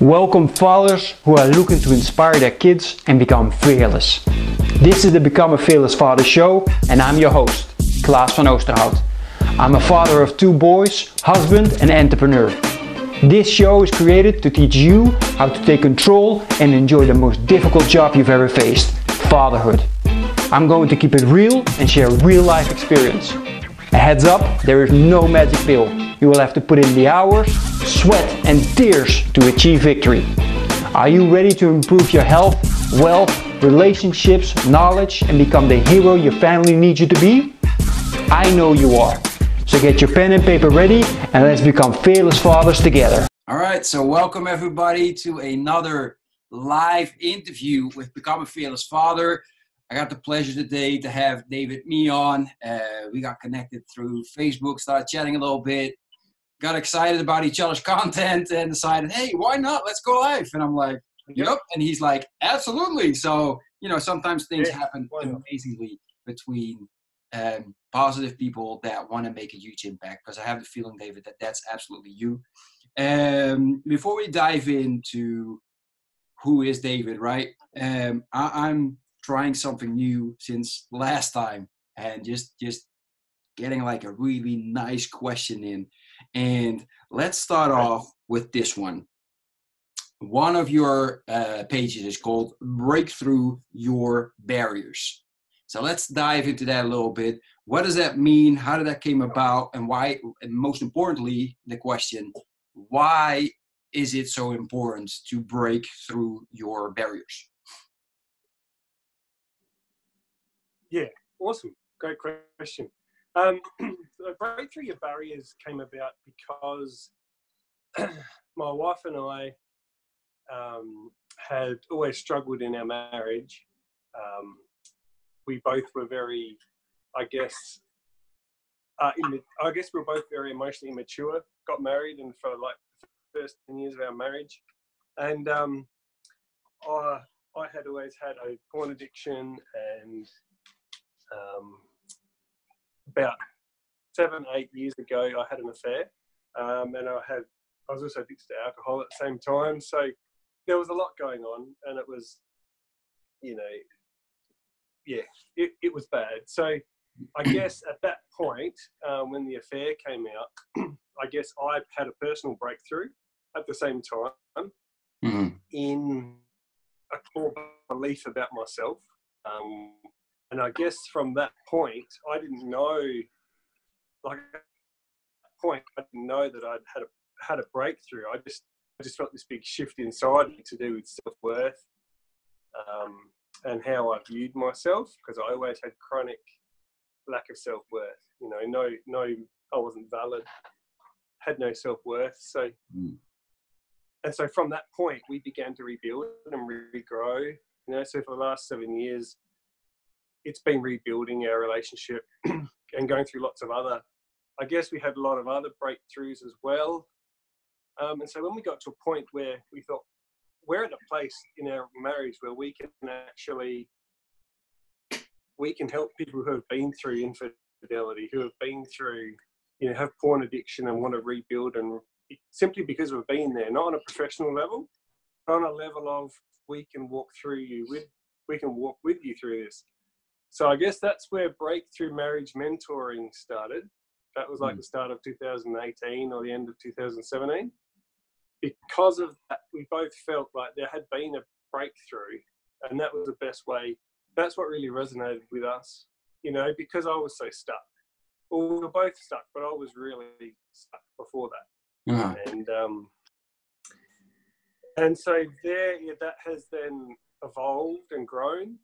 Welcome fathers who are looking to inspire their kids and become fearless. This is the Become a Fearless Father show and I'm your host, Klaas van Oosterhout. I'm a father of two boys, husband and entrepreneur. This show is created to teach you how to take control and enjoy the most difficult job you've ever faced, fatherhood. I'm going to keep it real and share real life experience. A heads up, there is no magic pill. You will have to put in the hours, sweat and tears to achieve victory. Are you ready to improve your health, wealth, relationships, knowledge and become the hero your family needs you to be? I know you are. So get your pen and paper ready and let's become fearless fathers together. All right, so welcome everybody to another live interview with Become a Fearless Father. I got the pleasure today to have David Mee on. Uh, we got connected through Facebook, started chatting a little bit, got excited about each other's content, and decided, hey, why not? Let's go live. And I'm like, yep. And he's like, absolutely. So, you know, sometimes things yeah, happen amazingly between um, positive people that want to make a huge impact. Because I have the feeling, David, that that's absolutely you. Um, before we dive into who is David, right? Um, I, I'm trying something new since last time and just just getting like a really nice question in. And let's start off with this one. One of your uh, pages is called breakthrough your barriers. So let's dive into that a little bit. What does that mean? How did that came about? And why and most importantly the question why is it so important to break through your barriers Yeah, awesome. Great question. Um, breakthrough your barriers came about because my wife and I um, had always struggled in our marriage. Um, we both were very, I guess, uh, the, I guess we were both very emotionally immature. Got married, and for like the first ten years of our marriage, and um, I I had always had a porn addiction and um, about seven, eight years ago, I had an affair, um, and I had I was also addicted to alcohol at the same time. So there was a lot going on, and it was, you know, yeah, it, it was bad. So I guess at that point, um, when the affair came out, I guess I had a personal breakthrough at the same time mm-hmm. in a core belief about myself. Um, and I guess from that point, I didn't know, like, point, I didn't know that I'd had a had a breakthrough. I just I just felt this big shift inside me to do with self worth um, and how I viewed myself because I always had chronic lack of self worth. You know, no no, I wasn't valid, had no self worth. So. Mm. And so from that point, we began to rebuild and regrow. You know, so for the last seven years, it's been rebuilding our relationship and going through lots of other. I guess we had a lot of other breakthroughs as well. Um, and so when we got to a point where we thought we're at a place in our marriage where we can actually we can help people who have been through infidelity, who have been through, you know, have porn addiction and want to rebuild and simply because we've been there, not on a professional level, but on a level of we can walk through you with, we can walk with you through this. So I guess that's where breakthrough marriage mentoring started. That was like mm. the start of 2018 or the end of 2017. Because of that, we both felt like there had been a breakthrough, and that was the best way. That's what really resonated with us, you know, because I was so stuck. Well, we were both stuck, but I was really stuck before that. Uh-huh. And um, and so there, yeah, that has then evolved and grown.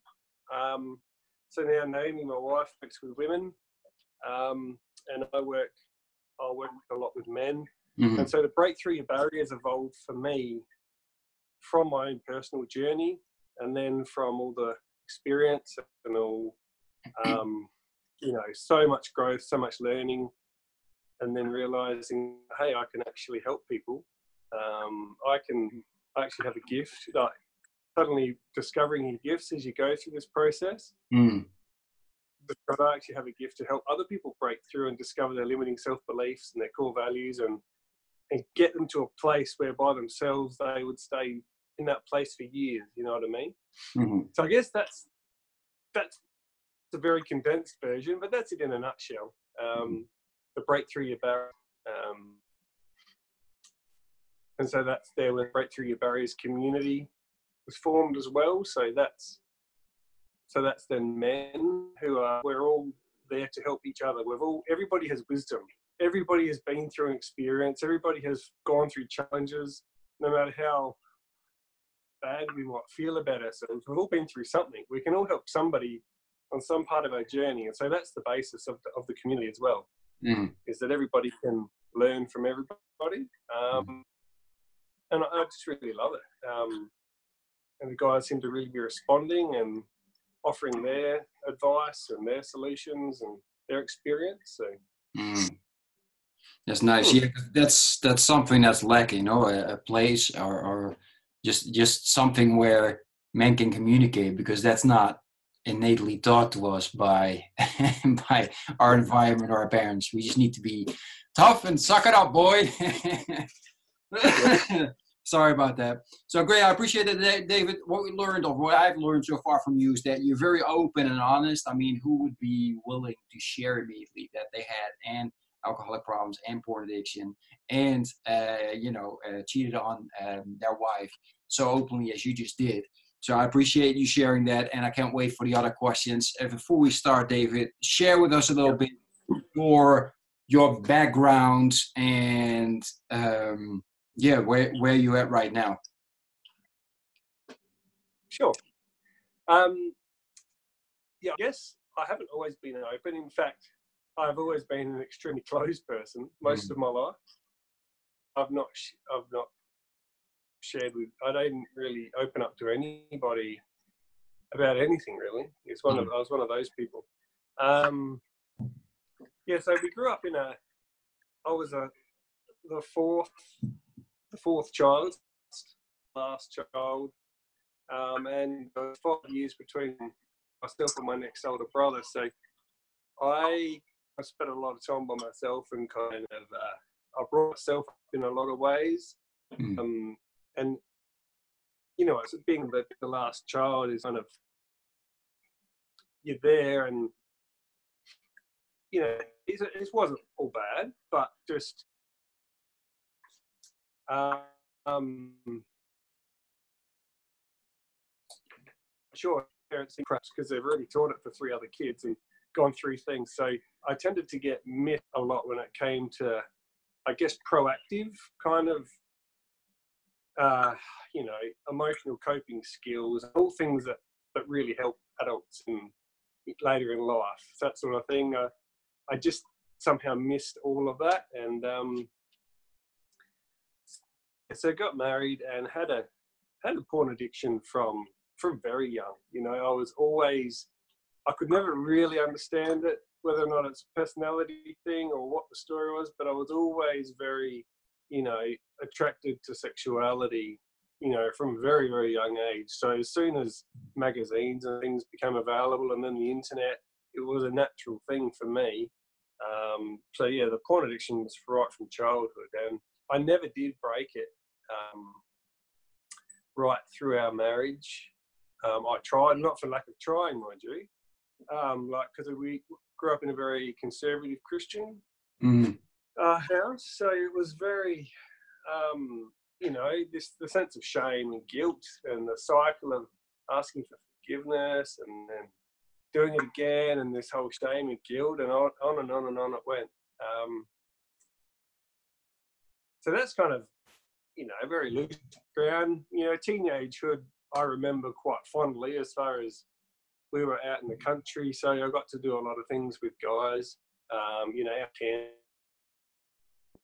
Um, so now Naomi, my wife, works with women, um, and I work. I work a lot with men, mm-hmm. and so the breakthrough of barriers evolved for me from my own personal journey, and then from all the experience and all, um, you know, so much growth, so much learning, and then realizing, hey, I can actually help people. Um, I can actually have a gift. Like suddenly discovering your gifts as you go through this process. Mm. I actually have a gift to help other people break through and discover their limiting self beliefs and their core values and and get them to a place where by themselves they would stay in that place for years. You know what I mean? Mm-hmm. So I guess that's that's a very condensed version, but that's it in a nutshell. Um, the breakthrough your barrier, um, and so that's there when breakthrough your barriers community was formed as well. So that's so that's then men who are we're all there to help each other. We've all everybody has wisdom. Everybody has been through an experience. Everybody has gone through challenges. No matter how bad we might feel about ourselves, we've all been through something. We can all help somebody on some part of our journey, and so that's the basis of the, of the community as well. Mm. Is that everybody can learn from everybody, um, and I, I, just really love it. Um, and the guys seem to really be responding and offering their advice and their solutions and their experience. So. Mm. That's nice. Yeah, that's that's something that's lacking. You know, a, a place or, or just just something where men can communicate because that's not innately taught to us by by our environment or our parents. We just need to be tough and suck it up, boy. Sorry about that. So great. I appreciate it, David. What we learned, or what I've learned so far from you, is that you're very open and honest. I mean, who would be willing to share immediately that they had and alcoholic problems and porn addiction and uh, you know uh, cheated on um, their wife so openly as you just did. So I appreciate you sharing that, and I can't wait for the other questions. Before we start, David, share with us a little bit more your background and um, yeah, where where you at right now. Sure. Um, yeah, I guess I haven't always been open. In fact, I've always been an extremely closed person most mm. of my life. I've not I've not shared with. I didn't really open up to anybody about anything really. It's one mm. of I was one of those people. Um, yeah, so we grew up in a. I was a the fourth the fourth child, last child, um, and five years between myself and my next older brother. So I I spent a lot of time by myself and kind of uh, I brought myself up in a lot of ways. Mm. Um, and you know, as being the, the last child is kind of you're there, and you know, it, it wasn't all bad, but just um, sure parents perhaps because they've already taught it for three other kids and gone through things. So I tended to get met a lot when it came to, I guess, proactive kind of uh, you know, emotional coping skills, all things that, that really help adults in, later in life, that sort of thing. Uh, I just somehow missed all of that, and um, so I got married and had a had a porn addiction from from very young. You know, I was always I could never really understand it, whether or not it's a personality thing or what the story was, but I was always very you know, attracted to sexuality, you know, from a very, very young age. So as soon as magazines and things became available and then the internet, it was a natural thing for me. Um, so yeah, the porn addiction was right from childhood and I never did break it um, right through our marriage. Um, I tried, not for lack of trying, mind you, um, like because we grew up in a very conservative Christian mm uh, house. So it was very, um, you know, this the sense of shame and guilt and the cycle of asking for forgiveness and then doing it again and this whole shame and guilt and on, on and on and on it went. Um, so that's kind of, you know, very loose ground. You know, teenagehood, I remember quite fondly as far as we were out in the country. So I got to do a lot of things with guys. Um, you know, out camp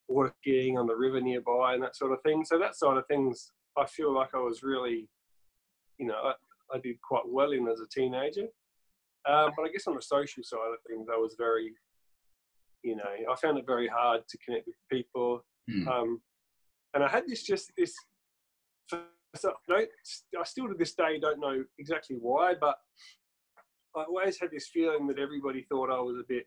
water skiing on the river nearby and that sort of thing. So that sort of things, I feel like I was really, you know, I, I did quite well in as a teenager. Um, but I guess on the social side of things, I was very, you know, I found it very hard to connect with people. Mm. Um, and I had this just this, so I, I still to this day don't know exactly why, but I always had this feeling that everybody thought I was a bit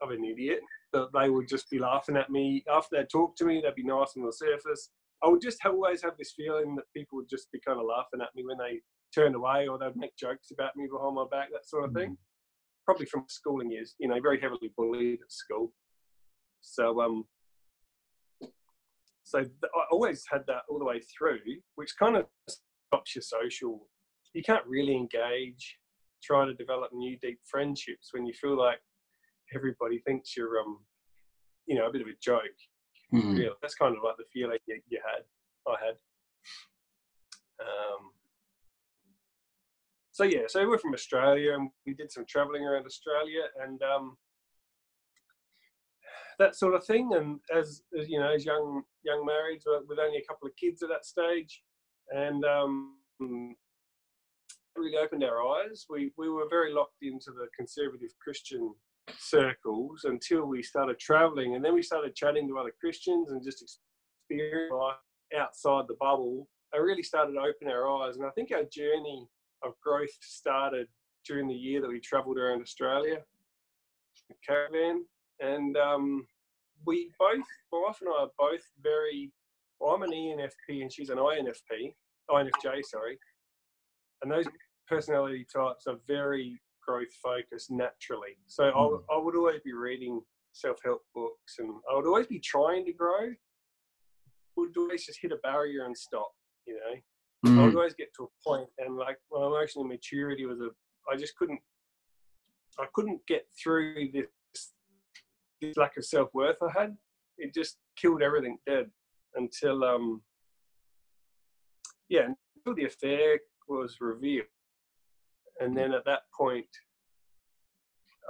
of an idiot that they would just be laughing at me after they'd talk to me. They'd be nice on the surface. I would just have, always have this feeling that people would just be kind of laughing at me when they turned away, or they'd make jokes about me behind my back, that sort of thing. Probably from schooling years, you know, very heavily bullied at school. So um, so th- I always had that all the way through, which kind of stops your social. You can't really engage, try to develop new deep friendships when you feel like everybody thinks you're um, you know, a bit of a joke. Mhm. Really, that's kind of like the feeling you, you had. I had. Um, so yeah, so we're from Australia, and we did some travelling around Australia, and um, that sort of thing. And as, as you know, as young young marrieds with only a couple of kids at that stage, and um, really opened our eyes. We we were very locked into the conservative Christian circles until we started traveling, and then we started chatting to other Christians and just experiencing life outside the bubble. It really started to open our eyes, and I think our journey of growth started during the year that we travelled around Australia, caravan, and um, we both, my wife and I, are both very. Well, I'm an ENFP and she's an INFP, INFJ, sorry, and those personality types are very growth focused naturally. So I would- I would always be reading self help books and I would always be trying to grow. Would always just hit a barrier and stop, you know. I Mhm. would always get to a point and like my emotional maturity was a I just couldn't I couldn't get through this this lack of self worth I had. It just killed everything dead until um yeah, until the affair was revealed. And then at that point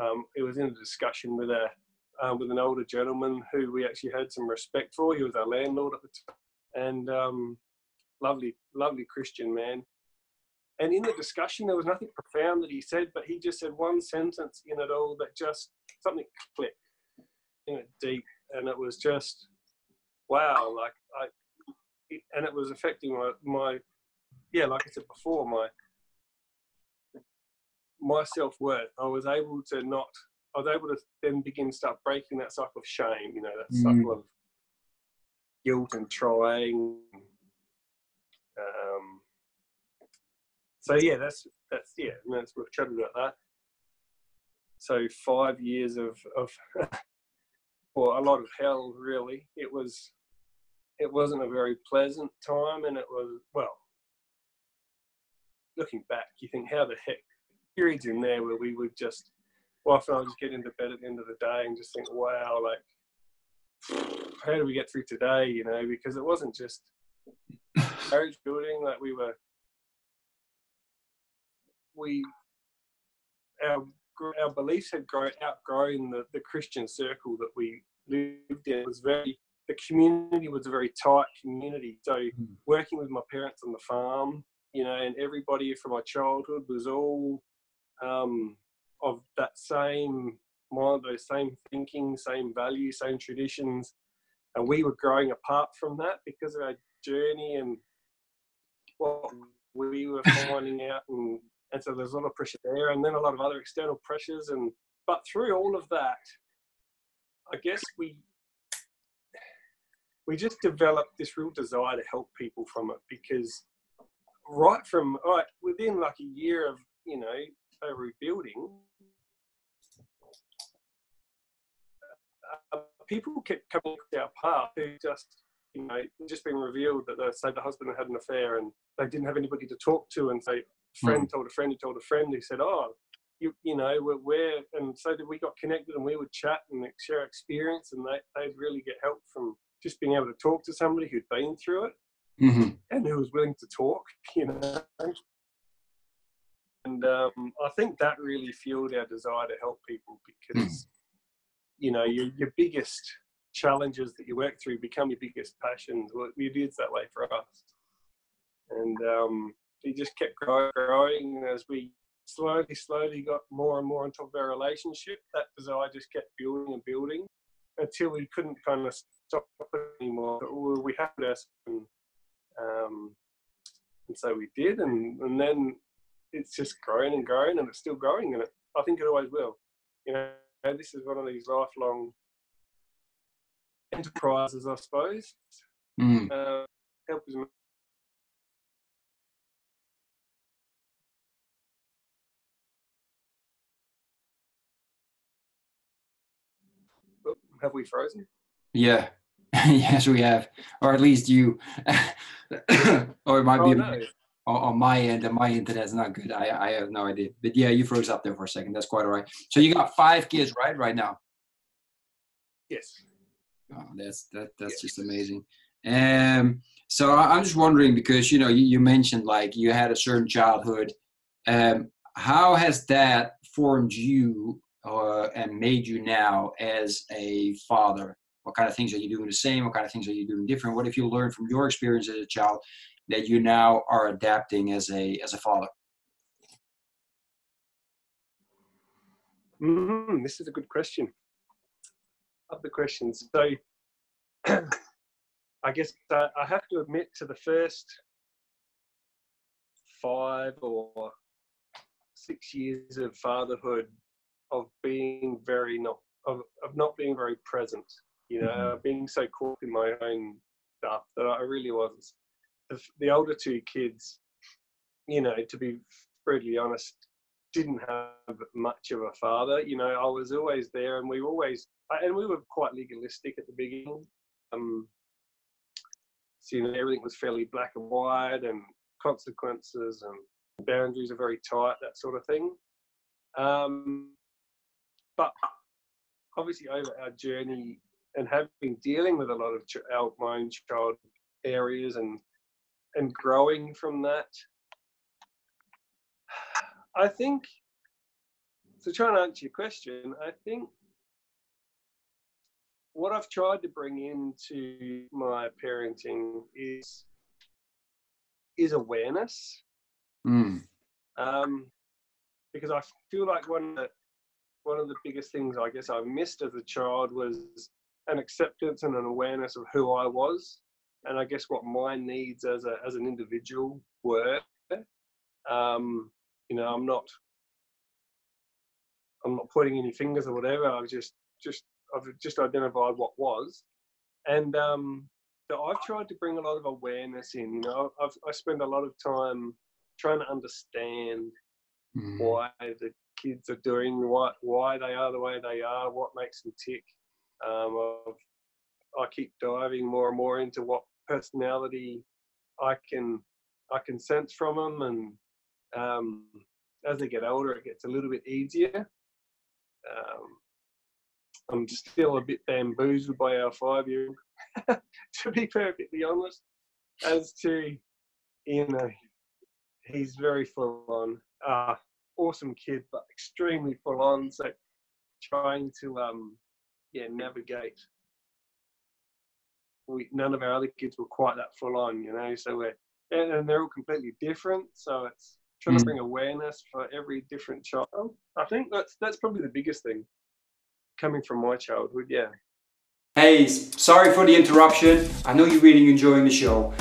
um, it was in a discussion with a um, with an older gentleman who we actually had some respect for. He was our landlord at the time, and um, lovely, lovely Christian man. And in the discussion, there was nothing profound that he said, but he just said one sentence in it all that just something clicked deep, and it was just wow, like I, and it was affecting my my yeah, like I said before, my my self worth. I was able to not. I was able to then begin start breaking that cycle of shame. You know, that Mm. cycle of guilt and trying. Um, so yeah, that's that's yeah, and that's we've chatted about that. So five years of of well, a lot of hell really. It was it wasn't a very pleasant time, and it was well. Looking back, you think how the heck periods in there where we would just wife and I would just get into bed at the end of the day and just think, wow, like how do we get through today? You know, because it wasn't just marriage building. Like we were, we our our beliefs had grown outgrown the, the Christian circle that we lived in. It was very the community was a very tight community. So working with my parents on the farm, you know, and everybody from my childhood was all um, of that same mind, those same thinking, same values, same traditions. And we were growing apart from that because of our journey and what we were finding out. And, and so there's a lot of pressure there, and then a lot of other external pressures. And but through all of that, I guess we we just developed this real desire to help people from it because right from right within like a year of you know a rebuilding uh, people kept coming to our path who just you know just been revealed that they say the husband had an affair and they didn't have anybody to talk to and a friend told a friend who told a friend who said oh you, you know we're, we're and so that we got connected and we would chat and share experience and they, they'd really get help from just being able to talk to somebody who'd been through it Mhm. and who was willing to talk, you know. And um, I think that really fueled our desire to help people because, you know, your, your biggest challenges that you work through become your biggest passions. Well, it is that way for us. And um, it just kept growing. And as we slowly, slowly got more and more on top of our relationship, that desire just kept building and building until we couldn't kind of stop it anymore. We had to and um, and so we did, and, and then it's just grown and grown, and it's still growing, and it, I think it always will. You know, this is one of these lifelong enterprises, I suppose. Mm. Uh, help have we frozen? Yeah. yes, we have, or at least you, or it might Oh be no. on, my end, and my internet's not good. I, I have no idea. But yeah, you froze up there for a second. That's quite all right. So you got five kids, right? Right now. Yes. Oh, that's that that's Yes. just amazing. Um, so I, I'm just wondering because you know you, you mentioned like you had a certain childhood. Um, how has that formed you and made you now as a father? What kind of things are you doing the same? What kind of things are you doing different? What have you learned from your experience as a child that you now are adapting as a as a father? Mm, this is a good question. Other questions. So, I guess uh, I have to admit to the first five or six years of fatherhood of being very not of, of not being very present. You know, being so caught in my own stuff that I really wasn't. The, the older two kids, you know, to be brutally honest, didn't have much of a father. You know, I was always there, and we always, and we were quite legalistic at the beginning. Um, so you know, everything was fairly black and white, and consequences and boundaries are very tight, that sort of thing. Um, but obviously, over our journey and have been dealing with a lot of our my own child areas and and growing from that, I think. So, trying to answer your question, I think what I've tried to bring into my parenting is is awareness, Mm. um, because I feel like one of the one of the biggest things I guess I missed as a child was an acceptance and an awareness of who I was, and I guess what my needs as a as an individual were. Um, you know, I'm not I'm not pointing any fingers or whatever. I've just just I've just identified what was, and um, so I've tried to bring a lot of awareness in. You know, I've I spend a lot of time trying to understand Mm. why the kids are doing what, why they are the way they are, what makes them tick. Um, I keep diving more and more into what personality I can I can sense from them, and um, as they get older, it gets a little bit easier. Um, I'm still a bit bamboozled by our five-year-old, to be perfectly honest, as to you know he's very full on. Uh, awesome kid, but extremely full on. So trying to um, yeah navigate. We none of our other kids were quite that full on, you know. So we're and, and they're all completely different. So it's trying to Mm. bring awareness for every different child. I think that's that's probably the biggest thing coming from my childhood. Yeah. Hey, sorry for the interruption. I know you're really enjoying the show.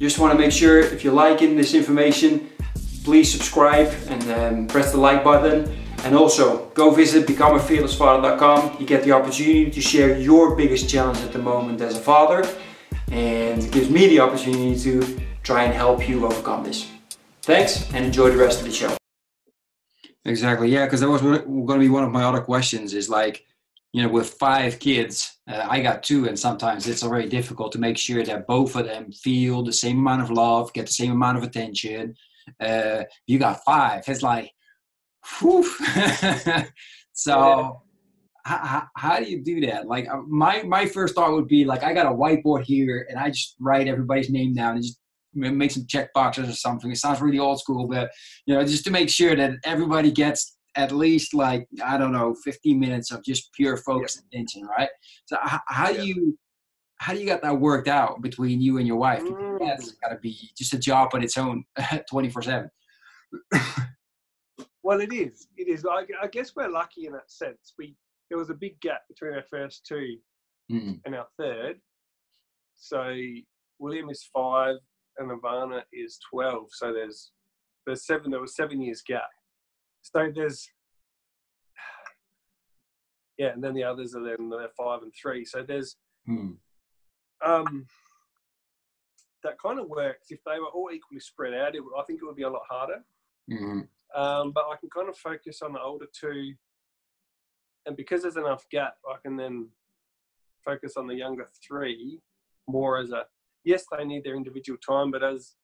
Just want to make sure if you're liking this information, please subscribe and um, press the like button. And also go visit becomeafearlessfather.com. You get the opportunity to share your biggest challenge at the moment as a father, and it gives me the opportunity to try and help you overcome this. Thanks and enjoy the rest of the show. Exactly. Yeah, because that was going to be one of my other questions. Is like, you know, with five kids, uh, I got two, and sometimes it's already difficult to make sure that both of them feel the same amount of love, get the same amount of attention. Uh, you got five. It's like, whew. so. How, how do you do that? Like uh, my my first thought would be like I got a whiteboard here and I just write everybody's name down and just make some check boxes or something. It sounds really old school, but you know, just to make sure that everybody gets at least like I don't know, 15 minutes of just pure focused attention, right? So how, how do you how do you get that worked out between you and your wife? Because That's got to be just a job on its own, 24 seven. Well, it is. It is. I, I guess we're lucky in that sense. We there was a big gap between our first two Mm. and our third. So William is five and Ivana is twelve. So there's there's seven. There was seven years gap. So there's yeah, and then the others are then they're five and three. So there's Mm. Um, that kind of works. If they were all equally spread out, it, I think it would be a lot harder. Mm-hmm. Um, but I can kind of focus on the older two, and because there's enough gap, I can then focus on the younger three more as a yes, they need their individual time, but as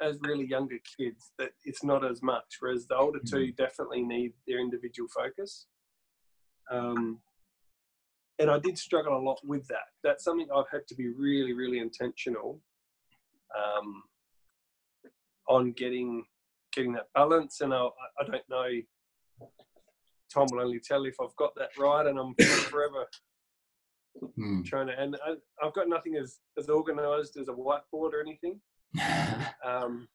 as really younger kids, that it's not as much. Whereas the older two definitely need their individual focus. Um, and I did struggle a lot with that. That's something I've had to be really, really intentional um, on getting getting that balance. And I, I don't know. Tom will only tell if I've got that right, and I'm forever Mm. trying to. And I, I've got nothing as as organised as a whiteboard or anything. Um,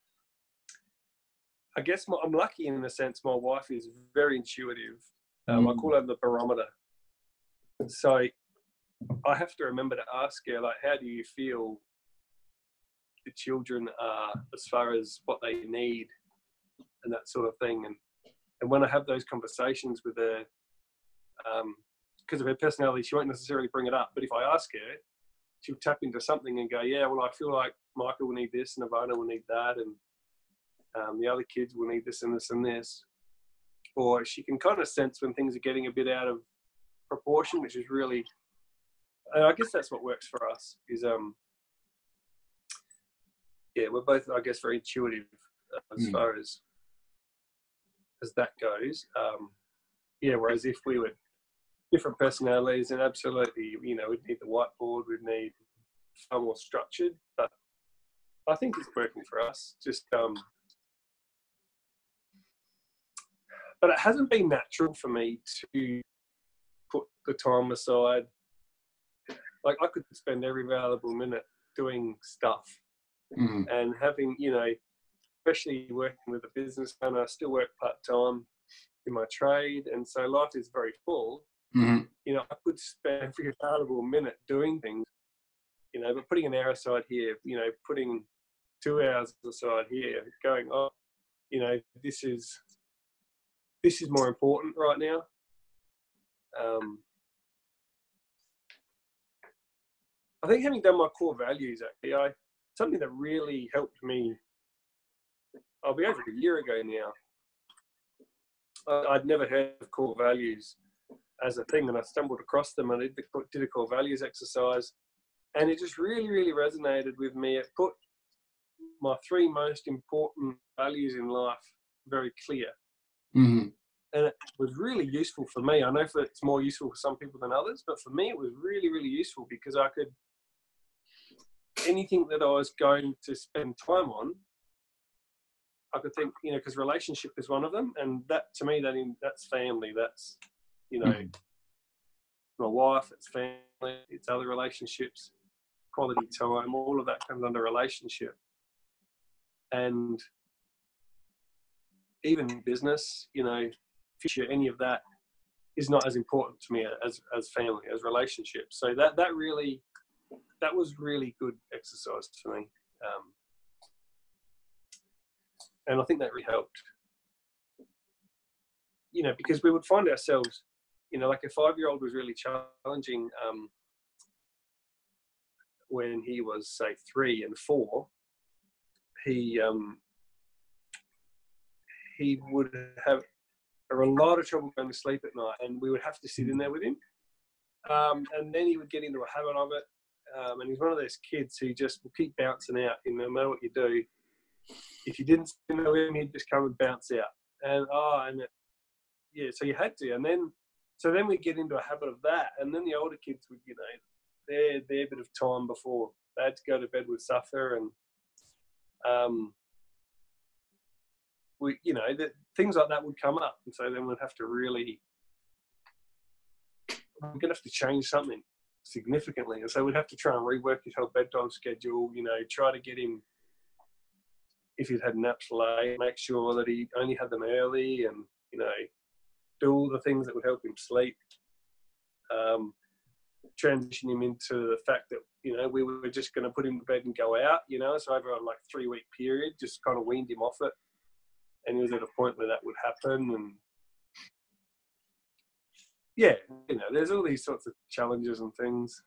I guess my, I'm lucky in the sense my wife is very intuitive. Um, I Mm. call her the barometer. So I have to remember to ask her, like, how do you feel the children are as far as what they need and that sort of thing. And and when I have those conversations with her, because of her personality, she won't necessarily bring it up. But if I ask her, she'll tap into something and go, "Yeah, well, I feel like Michael will need this, and Ivana will need that, and um, the other kids will need this and this and this." Or she can kind of sense when things are getting a bit out of proportion, which is really, I guess that's what works for us. Is um, yeah, we're both, I guess, very intuitive as Mm. far as as that goes. Um, yeah, whereas if we were different personalities, then absolutely, you know, we'd need the whiteboard, we'd need far more structured. But I think it's working for us. Just, um, but it hasn't been natural for me to put the time aside. Like I could spend every valuable minute doing stuff Mm. and having you know especially working with a business owner i still work part-time in my trade and so life is very full Mhm. you know i could spend every available minute doing things you know but putting an hour aside here you know putting two hours aside here going oh you know this is this is more important right now um i think having done my core values actually i something that really helped me i'll be over a year ago now i'd never heard of core values as a thing and i stumbled across them and I did, the, did a core values exercise and it just really really resonated with me it put my three most important values in life very clear Mhm. and it was really useful for me. I know that it's more useful for some people than others, but for me, it was really, really useful because I could anything that I was going to spend time on, I could think, you know, because relationship is one of them, and that to me, that in, that's family. That's you know, Mhm. my wife. It's family. It's other relationships, quality time. All of that comes under relationship, and even business. You know, future any of that is not as important to me as as family as relationships so that that really that was really good exercise for me um, and i think that really helped you know because we would find ourselves you know like a five year old was really challenging um, when he was say three and four he um, he would have a lot of trouble going to sleep at night, and we would have to sit in there with him. Um, and then he would get into a habit of it, um, and he's one of those kids who just will keep bouncing out. You know, no matter what you do, if you didn't know him, he'd just come and bounce out. And oh, and it, yeah, so you had to. And then, so then we get into a habit of that, and then the older kids would, you know, their their bit of time before they had to go to bed would suffer, and um, we, you know, that things like that would come up, and so then we'd have to really, we're gonna have to change something significantly, and so we'd have to try and rework his whole bedtime schedule. You know, try to get him if he'd had naps late, make sure that he only had them early, and you know, do all the things that would help him sleep. Um, transition him into the fact that you know we were just going to put him to bed and go out. You know, so over a like three week period, just kind of weaned him off it and he was at a point where that would happen and yeah you know there's all these sorts of challenges and things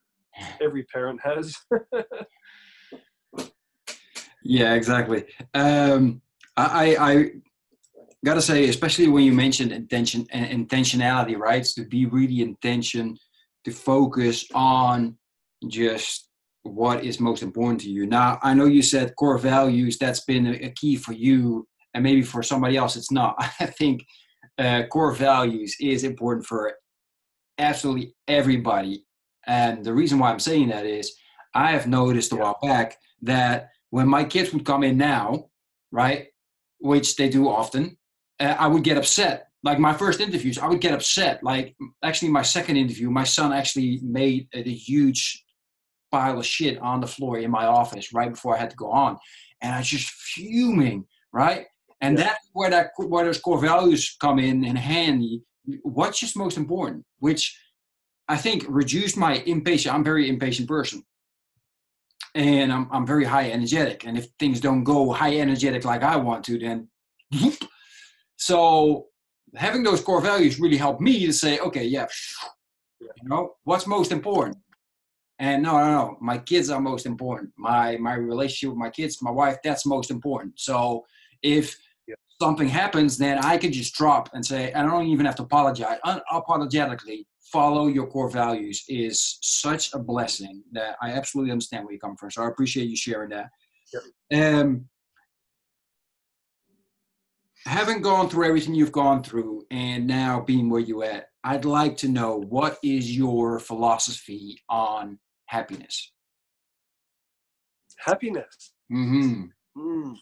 every parent has. yeah, exactly. Um, I, I gotta say, especially when you mentioned intention and intentionality, right? To be really intention, to focus on just what is most important to you. Now, I know you said core values. That's been a key for you, and maybe for somebody else, it's not. I think uh, core values is important for absolutely everybody. And the reason why I'm saying that is I have noticed a while back that when my kids would come in now, right, which they do often, uh, I would get upset. Like my first interviews, I would get upset. Like actually, my second interview, my son actually made a, a huge pile of shit on the floor in my office right before I had to go on, and I was just fuming, right? And yeah. that's where that where those core values come in in handy. What's just most important, which I think reduced my impatient. I'm very impatient person, and I'm I'm very high energetic. And if things don't go high energetic like I want to, then so having those core values really helped me to say, okay, yeah, you know, what's most important. And no, no, no, my kids are most important. My my relationship with my kids, my wife, that's most important. So if something happens, then I can just drop and say, I don't even have to apologize. Unapologetically, follow your core values is such a blessing that I absolutely understand where you come from. So I appreciate you sharing that. Yep. Um, having gone through everything you've gone through and now being where you at, I'd like to know what is your philosophy on happiness? Happiness. Mm-hmm. Mm.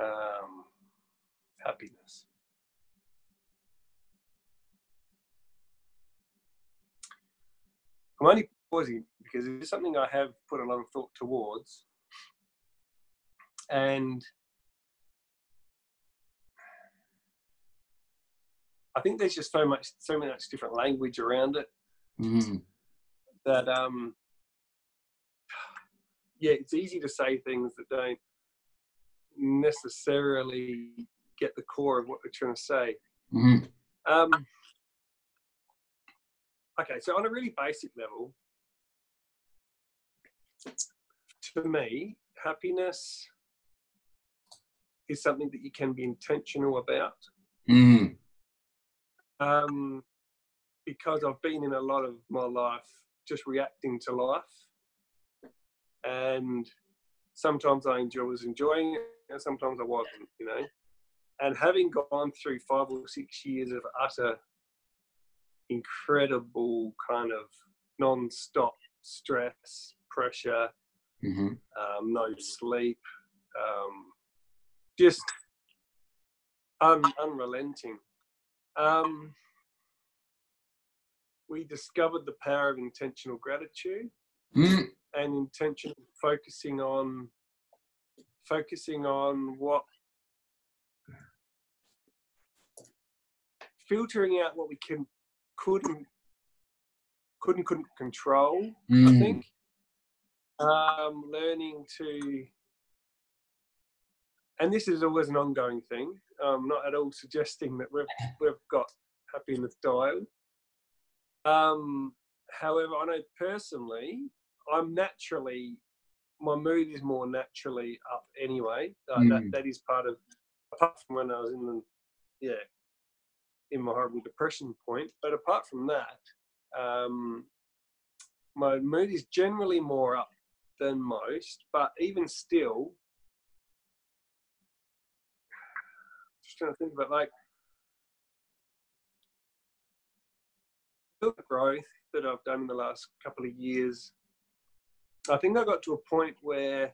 Um, happiness. I'm only pausing because it's something I have put a lot of thought towards. And I think there's just so much, so much different language around it mm. that, um, yeah, it's easy to say things that don't necessarily get the core of what they're trying to say. Mm-hmm. Um, okay, so on a really basic level, to me, happiness is something that you can be intentional about. Mm. Um, because I've been in a lot of my life just reacting to life. And sometimes I enjoy, was enjoying it, and sometimes I wasn't, you know. And having gone through five or six years of utter, incredible kind of non-stop stress, pressure, mm-hmm. um, no sleep, um, just un- unrelenting. Um, we discovered the power of intentional gratitude mm. and intentional focusing on focusing on what filtering out what we can couldn't couldn't couldn't control mm. i think. Um learning to and this is always an ongoing thing. Um not at all suggesting that we've we've got happiness dialed um however i know personally i'm naturally my mood is more naturally up anyway. Uh, mm. That that is part of apart from when I was in the yeah in my horrible depression point. But apart from that, um, my mood is generally more up than most. But even still, just trying to think about like the growth that I've done in the last couple of years I think I got to a point where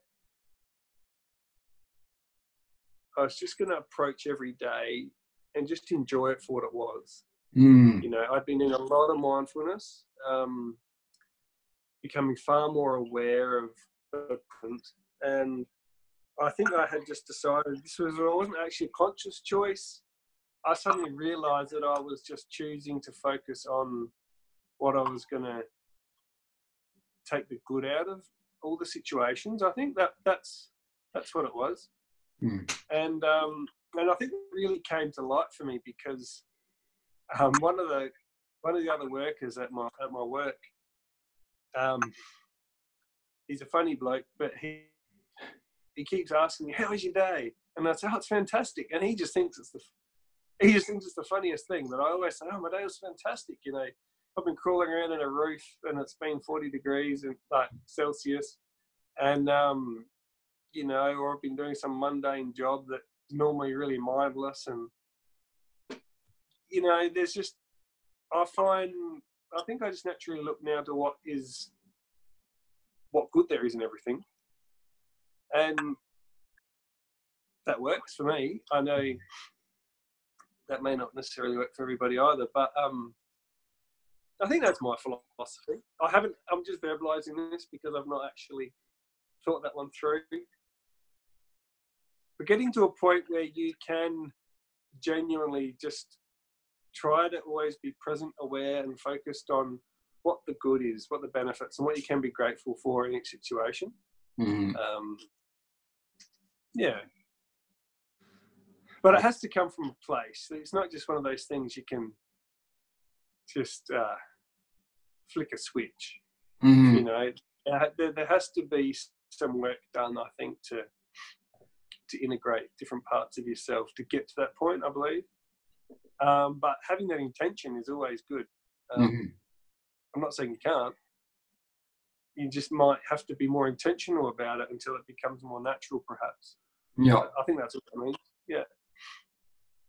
I was just going to approach every day and just enjoy it for what it was. Mm. You know, I'd been in a lot of mindfulness, um, becoming far more aware of and I think I had just decided this was it wasn't actually a conscious choice. I suddenly realized that I was just choosing to focus on what I was going to take the good out of all the situations. I think that that's that's what it was. Mm. And um, and I think it really came to light for me because um, one of the one of the other workers at my at my work, um, he's a funny bloke, but he he keeps asking me, "How was your day?" And I say, "Oh, it's fantastic," and he just thinks it's the he just thinks it's the funniest thing. But I always say, "Oh, my day was fantastic," you know. I've been crawling around in a roof and it's been 40 degrees and like Celsius, and um, you know, or I've been doing some mundane job that's normally really mindless, and you know, there's just I find I think I just naturally look now to what is what good there is in everything, and that works for me. I know that may not necessarily work for everybody either, but um, I think that's my philosophy. I haven't. I'm just verbalizing this because I've not actually thought that one through. But getting to a point where you can genuinely just try to always be present, aware, and focused on what the good is, what the benefits, and what you can be grateful for in each situation. Mhm. Um, yeah. But it has to come from a place. It's not just one of those things you can just uh, flick a switch. Mhm. You know, there, there has to be some work done, I think, to to integrate different parts of yourself to get to that point. I believe. Um, but having that intention is always good. Um, Mhm. I'm not saying you can't. You just might have to be more intentional about it until it becomes more natural, perhaps. Yeah. I think that's what I mean.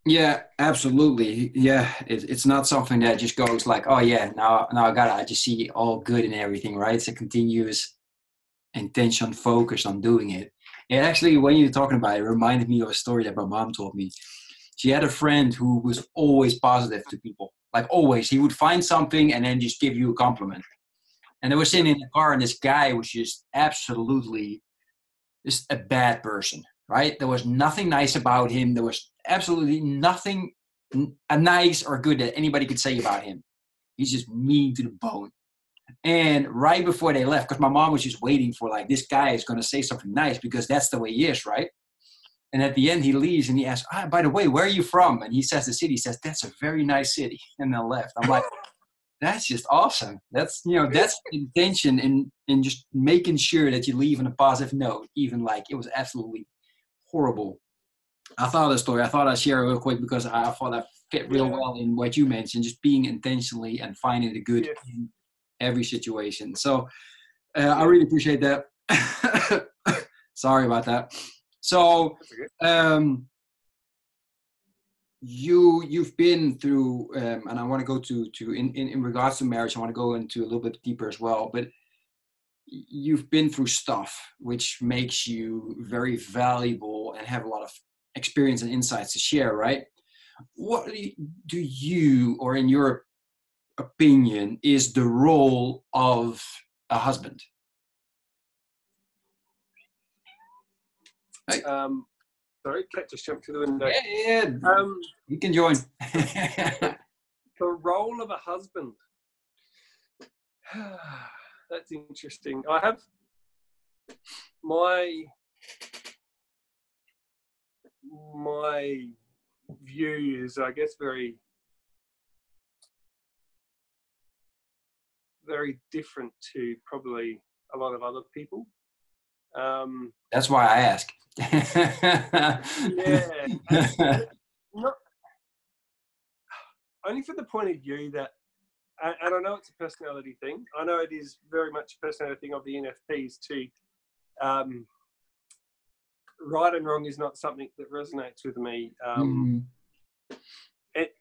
Yeah, absolutely. Yeah, it, it's not something that just goes like, oh yeah, now now I got it. I just see all good and everything, right? It's a continuous intention, focus on doing it. And actually, when you're talking about it, it reminded me of a story that my mom told me. She had a friend who was always positive to people, like always. He would find something and then just give you a compliment. And they were sitting in the car, and this guy was just absolutely just a bad person, right? There was nothing nice about him. There was absolutely nothing nice or good that anybody could say about him. He's just mean to the bone. And right before they left, because my mom was just waiting for like this guy is going to say something nice because that's the way he is, right? And at the end, he leaves and he asks, ah, "By the way, where are you from?" And he says the city. He says, "That's a very nice city," and then left. I'm like, "That's just awesome. That's you know, that's intention in in just making sure that you leave on a positive note, even like it was absolutely horrible." I thought of the story. I thought I'd share it real quick because I thought that fit real Yeah. well in what you mentioned, just being intentionally and finding the good Yes. in every situation. So uh, I really appreciate that. Sorry about that. So um, you you've been through, um, and I want to go to to in, in in regards to marriage. I want to go into a little bit deeper as well, but you've been through stuff which makes you very valuable and have a lot of experience and insights to share right what do you- or in your opinion is the role of a husband. Um, sorry, cat just jumped through the window. yeah, yeah, Um, you can join the role of a husband. That's interesting. I have my my view is, I guess, very very different to probably a lot of other people. Um, that's why i ask yeah, not only from the point of view that, and, and I know it's a personality thing. I know it is very much a personality thing of the NFPs to um, right and wrong is not something that resonates with me. Um, Mhm. it,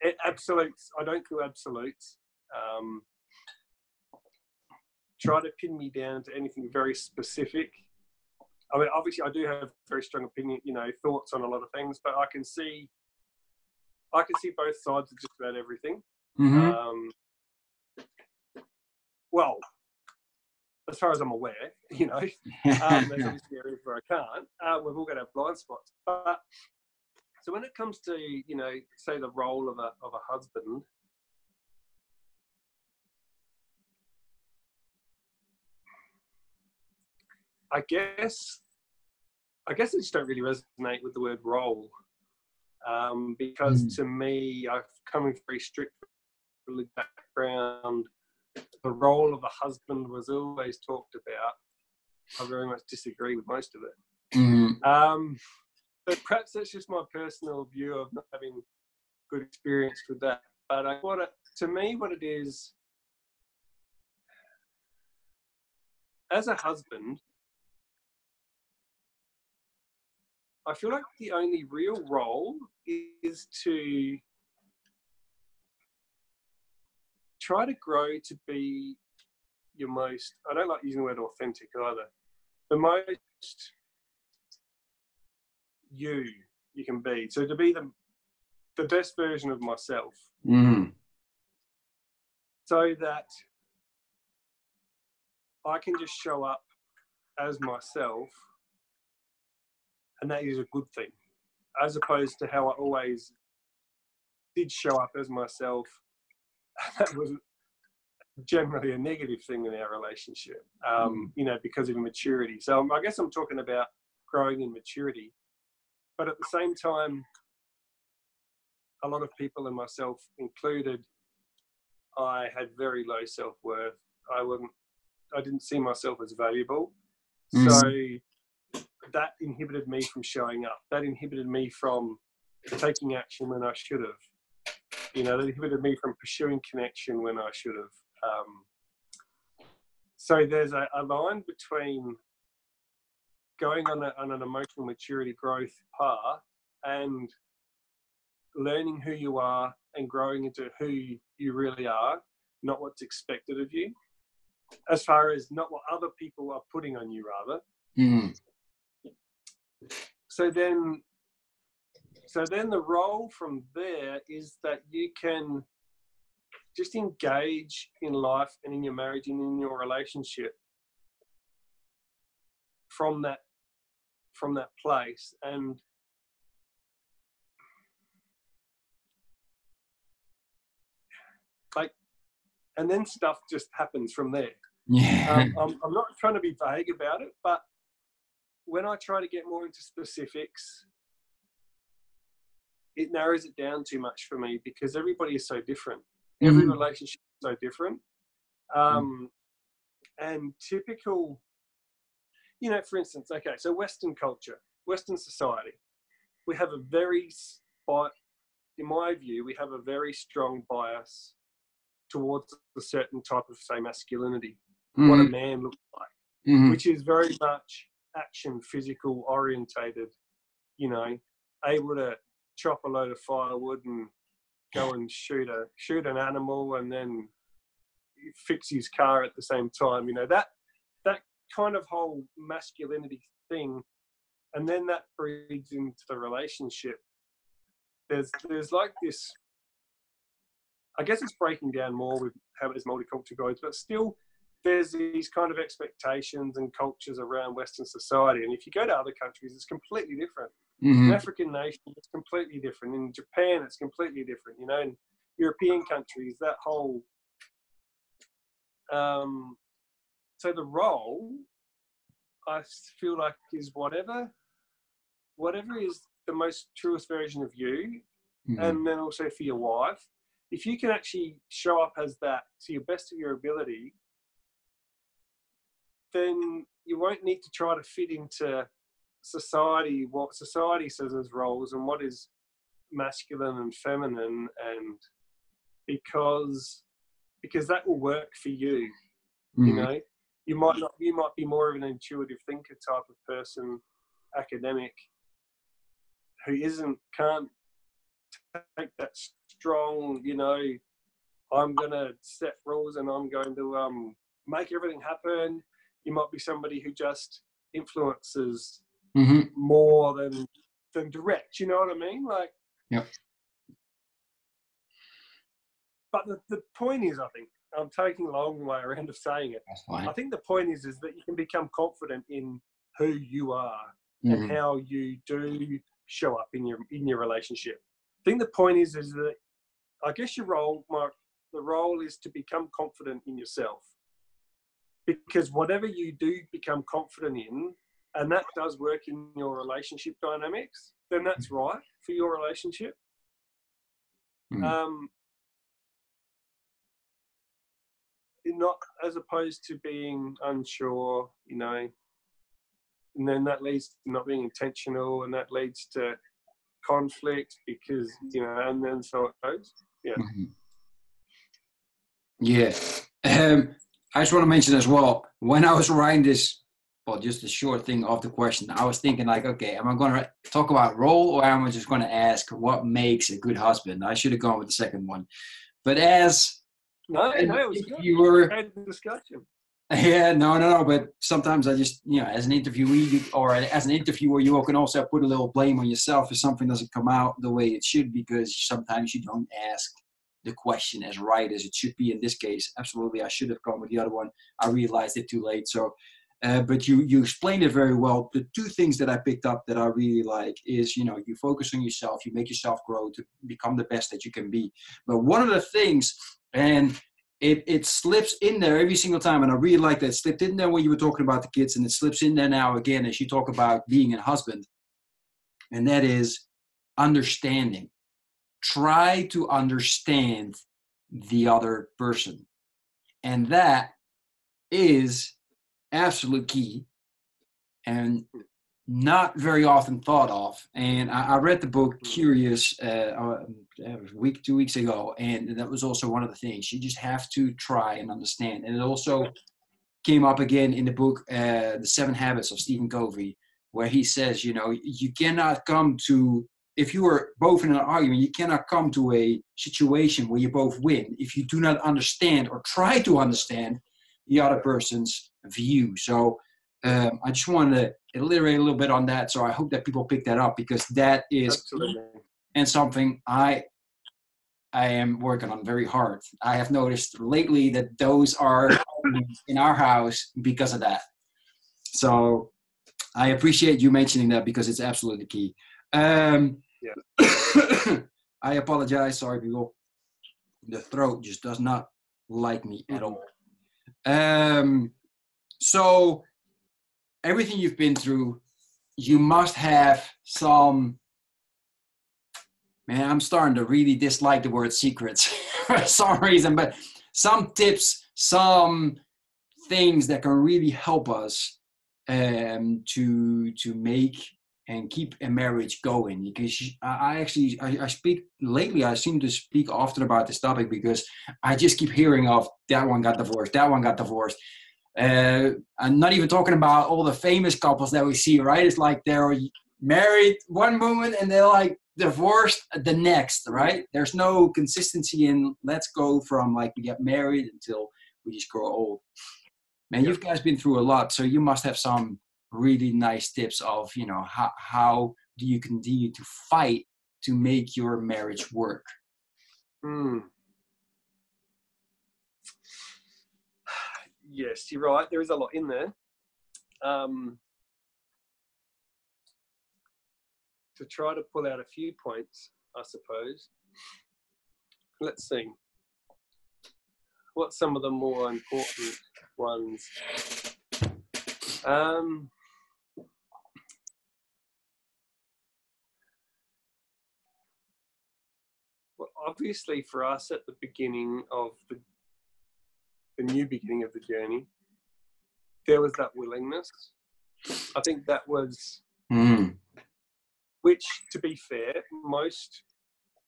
it absolutes. I don't do absolutes. Um, try to pin me down to anything very specific. I mean, obviously, I do have very strong opinion, you know, thoughts on a lot of things, but I can see, I can see both sides of just about everything. Mhm. Um, well, as far as I'm aware, you know, um, there's obviously areas where I can't. Uh, we've all got our blind spots, but so when it comes to you know, say the role of a of a husband, I guess I guess I just don't really resonate with the word role um, because Mm. to me, I've come from a very strict religious background. The role of a husband was always talked about. I very much disagree with most of it. Mhm. Um, but perhaps that's just my personal view of not having good experience with that. But I, what it, to me, what it is, as a husband, I feel like the only real role is to try to grow to be your most, I don't like using the word authentic either, the most you you can be. So to be the the best version of myself, Mhm. so that I can just show up as myself, and that is a good thing, as opposed to how I always did show up as myself. That was generally a negative thing in our relationship, um, you know, because of immaturity. So um, I guess I'm talking about growing in maturity, but at the same time, a lot of people, and myself included, I had very low self worth. I wasn't. I didn't see myself as valuable. So that inhibited me from showing up. That inhibited me from taking action when I should have. You know, that inhibited me from pursuing connection when I should have. Um, so there's a, a line between going on, a, on an emotional maturity growth path and learning who you are and growing into who you really are, not what's expected of you, as far as not what other people are putting on you, rather. Mhm. So then, so then the role from there is that you can just engage in life and in your marriage and in your relationship from that from that place and like and then stuff just happens from there Yeah. um, I'm, I'm not trying to be vague about it, but when I try to get more into specifics, it narrows it down too much for me because everybody is so different. Every Mhm. relationship is so different. Um, and typical, you know, for instance, okay, so Western culture, Western society, we have a very, bi- in my view, we have a very strong bias towards a certain type of, say, masculinity what a Mhm. man looks like, Mhm. which is very much action, physical orientated. You know, able to chop a load of firewood and go and shoot a shoot an animal, and then fix his car at the same time. You know that that kind of whole masculinity thing, and then that breeds into the relationship. There's there's like this. I guess it's breaking down more with how it is multicultural goes, but still there's these kind of expectations and cultures around Western society. And if you go to other countries, it's completely different. Mhm. African nations, it's completely different. In Japan, it's completely different. You know, in European countries, that whole. Um, so the role, I feel like, is whatever, whatever is the most truest version of you, Mhm. and then also for your wife. If you can actually show up as that to your best of your ability, then you won't need to try to fit into society, what society says as roles and what is masculine and feminine, and because because that will work for you. You Mhm. know, you might not, you might be more of an intuitive thinker type of person, academic, who isn't can't take that strong, you know, I'm gonna set rules and I'm going to um, make everything happen. You might be somebody who just influences Mhm. more than than direct. You know what I mean? Like, Yep. But the, the point is, I think I'm taking a long way around of saying it. I think the point is, is that you can become confident in who you are Mhm. and how you do show up in your in your relationship. I think the point is is that I guess your role, Mark, the role is to become confident in yourself. Because whatever you do become confident in, and that does work in your relationship dynamics, then that's right for your relationship. Mm. Um, not as opposed to being unsure, you know, and then that leads to not being intentional, and that leads to conflict because you know, and then so it goes. Yeah. Mhm. Yeah. Um, I just want to mention as well, when I was writing this, well, just a short thing of the question, I was thinking like, okay, am I going to talk about role or am I just going to ask what makes a good husband? I should have gone with the second one. But as No, no, it was good. interviewer, Had discussion. yeah, no, no, no. But sometimes I just, you know, as an interviewee you, or as an interviewer, you can also put a little blame on yourself if something doesn't come out the way it should because sometimes you don't ask the question as right as it should be. In this case, absolutely, I should have gone with the other one. I realized it too late. So, uh, but you you explained it very well. The two things that I picked up that I really like is, you know, you focus on yourself, you make yourself grow to become the best that you can be. But one of the things, and it it slips in there every single time, and I really like that. It slipped in there when you were talking about the kids, and it slips in there now again as you talk about being a husband, and that is understanding. Try to understand the other person, and that is absolute key, and not very often thought of. And I, I read the book Curious uh, uh, a week, two weeks ago, and that was also one of the things. You just have to try and understand. And it also came up again in the book uh, The Seven Habits of Stephen Covey, where he says, you know, you cannot come to if you are both in an argument, you cannot come to a situation where you both win if you do not understand or try to understand the other person's view. So um, I just wanted to iterate a little bit on that. So I hope that people pick that up because that is Absolutely. and something I I am working on very hard. I have noticed lately that those are in our house because of that. So I appreciate you mentioning that because it's absolutely key. Um, Yeah. I apologize. Sorry, people. The throat just does not like me at all. Um, so everything you've been through, you must have some. Man, I'm starting to really dislike the word secrets for some reason, but some tips, some things that can really help us um, to to make and keep a marriage going. Because I actually I, I speak lately. I seem to speak often about this topic because I just keep hearing of that one got divorced, that one got divorced. Uh, I'm not even talking about all the famous couples that we see, right? It's like they're married one moment and they're like divorced the next, right? There's no consistency in let's go from like we get married until we just grow old. Man, Yeah. you've guys been through a lot, so you must have some really nice tips of you know how how do you continue to fight to make your marriage work. Hmm. Yes, you're right. There is a lot in there. Um, to try to pull out a few points, I suppose. Let's see. What's some of the more important ones? Um, well, obviously, for us at the beginning of the the new beginning of the journey, there was that willingness. I think that was, Mm. which, to be fair, most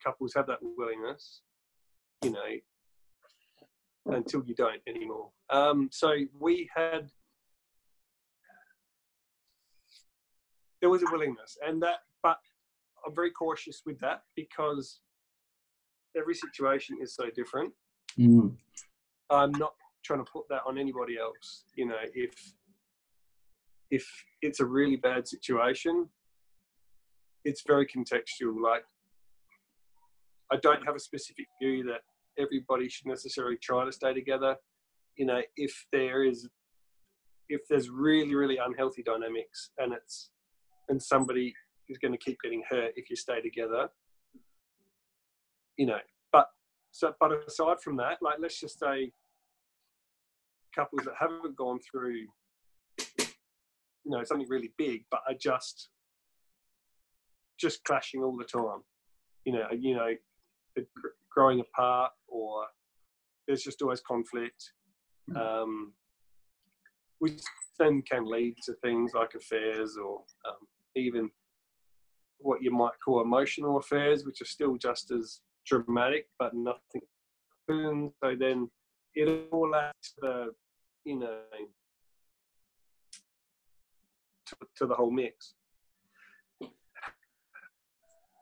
couples have that willingness, you know, until you don't anymore. Um, so we had, there was a willingness, and that, but I'm very cautious with that because every situation is so different. Mm. I'm not trying to put that on anybody else. You know, if if it's a really bad situation, it's very contextual. Like, I don't have a specific view that everybody should necessarily try to stay together. You know, if there is if there's really really unhealthy dynamics and it's and somebody is going to keep getting hurt if you stay together, you know. But so, but aside from that, like let's just say couples that haven't gone through you know something really big, but are just just clashing all the time. You know, you know, growing apart, or there's just always conflict, um, which then can lead to things like affairs or um, even what you might call emotional affairs, which are still just as dramatic, but nothing. So then it all adds to the, you know, to, to the whole mix.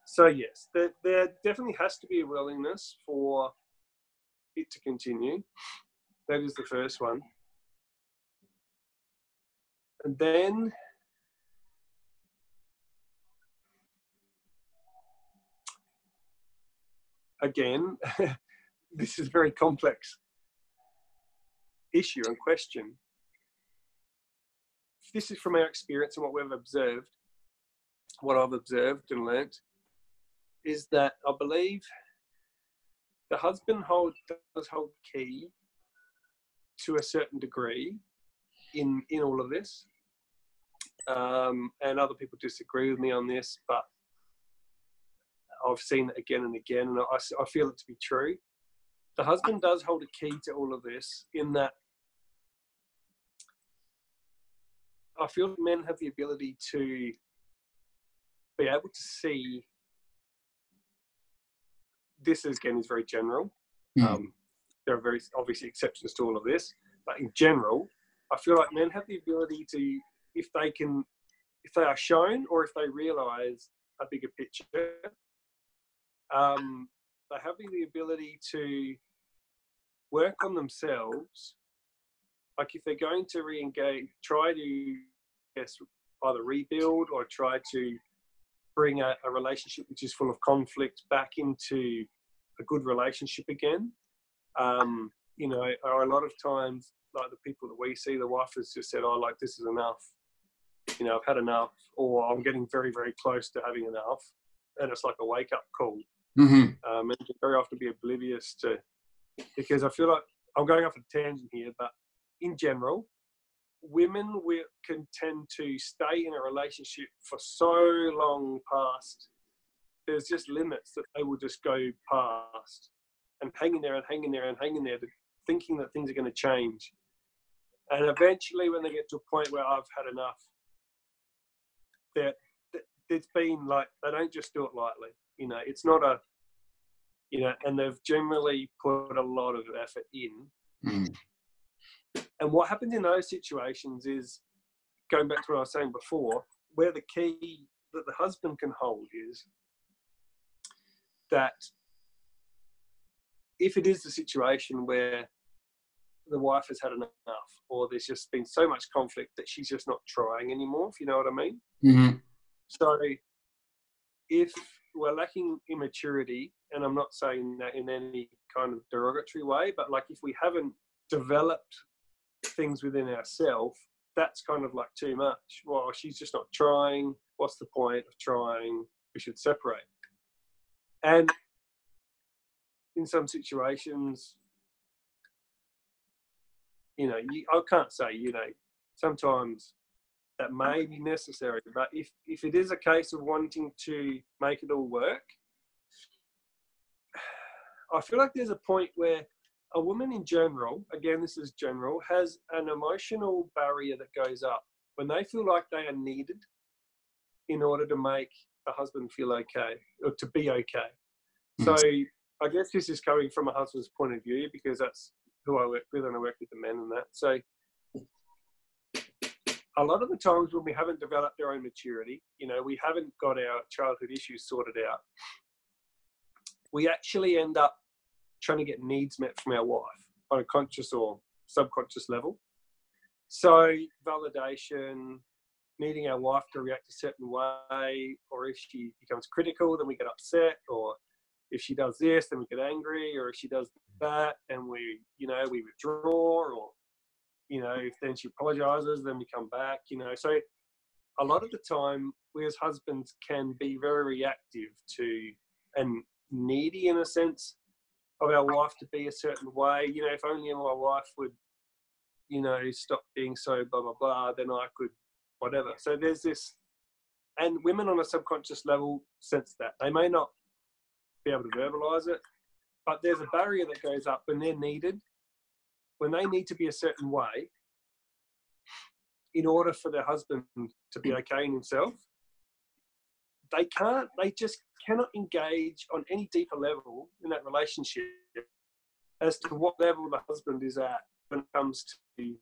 So yes, there, there definitely has to be a willingness for it to continue. That is the first one. And then again, this is very complex issue and question. This is from our experience and what we've observed, what I've observed and learnt, is that I believe the husband hold, does hold key to a certain degree in in all of this. Um, and other people disagree with me on this, but I've seen it again and again, and I, I feel it to be true. The husband does hold a key to all of this in that I feel men have the ability to be able to see. This again is very general. Mm. Um, there are very obviously exceptions to all of this, but in general, I feel like men have the ability to, if they can, if they are shown or if they realize a bigger picture, um, they have the ability to work on themselves. Like if they're going to re-engage, try to either rebuild or try to bring a, a relationship which is full of conflict back into a good relationship again. Um, you know, are a lot of times like the people that we see, the wife has just said, "Oh, like this is enough." You know, I've had enough, or I'm getting very, very close to having enough, and it's like a wake up call. Mm-hmm. Um, and very often be oblivious to, because I feel like I'm going off a tangent here, but in general, women can tend to stay in a relationship for so long past. There's just limits that they will just go past and hanging there and hanging there and hanging there, thinking that things are going to change. And eventually, when they get to a point where I've had enough, that it's been like they don't just do it lightly. You know, it's not a, you know, and they've generally put a lot of effort in. Mm. And what happens in those situations is, going back to what I was saying before, where the key that the husband can hold is that if it is the situation where the wife has had enough, or there's just been so much conflict that she's just not trying anymore, if you know what I mean. Mm-hmm. So, if we're lacking immaturity, and I'm not saying that in any kind of derogatory way, but like if we haven't developed things within ourselves, that's kind of like too much. Well, she's just not trying. What's the point of trying? We should separate. And in some situations, you know, you, I can't say, you know, sometimes that may be necessary, but if, if it is a case of wanting to make it all work, I feel like there's a point where a woman in general, again, this is general, has an emotional barrier that goes up when they feel like they are needed in order to make a husband feel okay or to be okay. Mm. So I guess this is coming from a husband's point of view because that's who I work with and I work with the men and that. So a lot of the times when we haven't developed our own maturity, you know, we haven't got our childhood issues sorted out, we actually end up trying to get needs met from our wife on a conscious or subconscious level. So, validation, needing our wife to react a certain way, or if she becomes critical, then we get upset, or if she does this, then we get angry, or if she does that, and we, you know, we withdraw, or, you know, if then she apologizes, then we come back, you know. So, a lot of the time, we as husbands can be very reactive to and needy in a sense of our wife to be a certain way. You know, if only my wife would, you know, stop being so blah blah blah, then I could whatever. So there's this, and women on a subconscious level sense that they may not be able to verbalize it, but there's a barrier that goes up when they're needed, when they need to be a certain way in order for their husband to be okay in himself. They can't, they just cannot engage on any deeper level in that relationship as to what level the husband is at when it comes to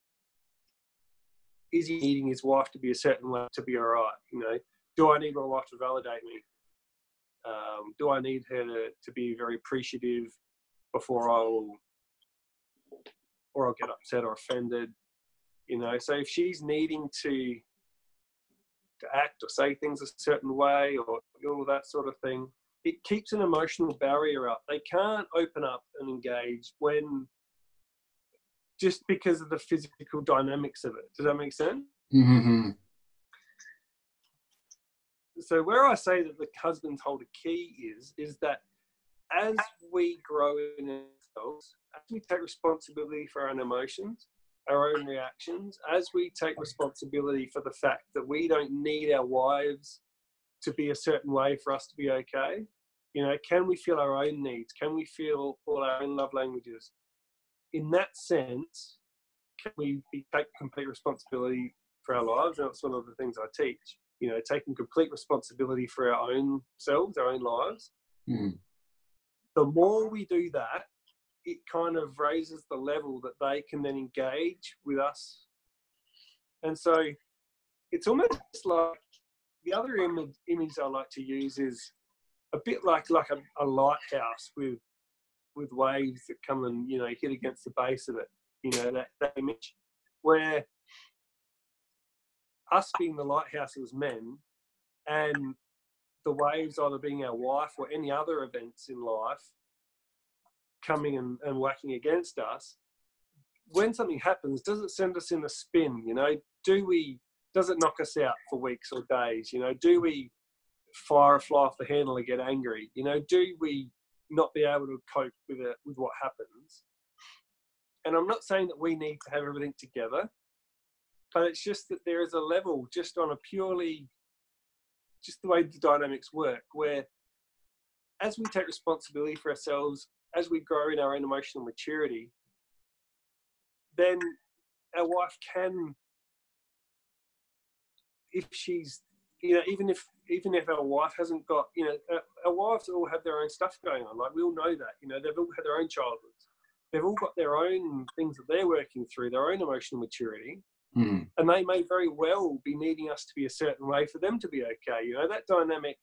is he needing his wife to be a certain way to be all right? You know, do I need my wife to validate me? Um, do I need her to, to be very appreciative before I'll or I'll get upset or offended? You know, so if she's needing to to act or say things a certain way or all that sort of thing, it keeps an emotional barrier up. They can't open up and engage when just because of the physical dynamics of it. Does that make sense? Mm-hmm. So where I say that the husbands hold a key is is that as we grow in ourselves, as we take responsibility for our own emotions, our own reactions, as we take responsibility for the fact that we don't need our wives to be a certain way for us to be okay. You know, can we feel our own needs? Can we feel all our own love languages? In that sense, can we take complete responsibility for our lives? And that's one of the things I teach. You know, taking complete responsibility for our own selves, our own lives. Mm. The more we do that, it kind of raises the level that they can then engage with us. And so it's almost like the other image, image I like to use is a bit like like a, a lighthouse with with waves that come and you know hit against the base of it. You know that, that image where us being the lighthouse as men and the waves either being our wife or any other events in life coming and, and whacking against us when something happens does it send us in a spin you know? Do we does it knock us out for weeks or days you know? Do we fire a fly off the handle and get angry you know? Do we not be able to cope with it with what happens? And i'm not saying that we need to have everything together but it's just that there is a level just on a purely just the way the dynamics work where as we take responsibility for ourselves as we grow in our own emotional maturity then our wife can if she's you know even if even if our wife hasn't got you know our, our wives all have their own stuff going on like we all know that you know they've all had their own childhoods they've all got their own things that they're working through their own emotional maturity Mm. and they may very well be needing us to be a certain way for them to be okay. You know, that dynamic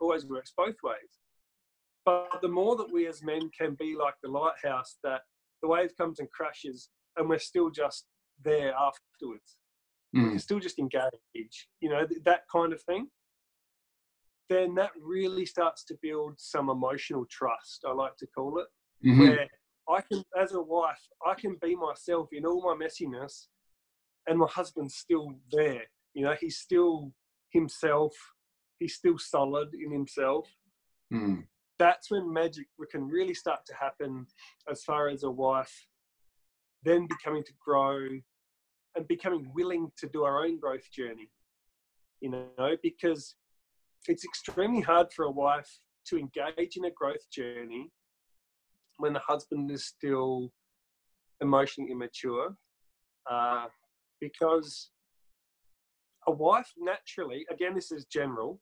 always works both ways. But the more that we as men can be like the lighthouse, that the wave comes and crashes, and we're still just there afterwards, Mm. we're still just engaged, you know, th- that kind of thing, then that really starts to build some emotional trust, I like to call it, Mhm. where I can, as a wife, I can be myself in all my messiness, and my husband's still there. You know, he's still himself. He's still solid in himself. Mm. That's when magic can really start to happen, as far as a wife then becoming to grow and becoming willing to do our own growth journey. You know, because it's extremely hard for a wife to engage in a growth journey when the husband is still emotionally immature. Uh, because a wife naturally, again, this is general,